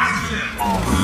Action!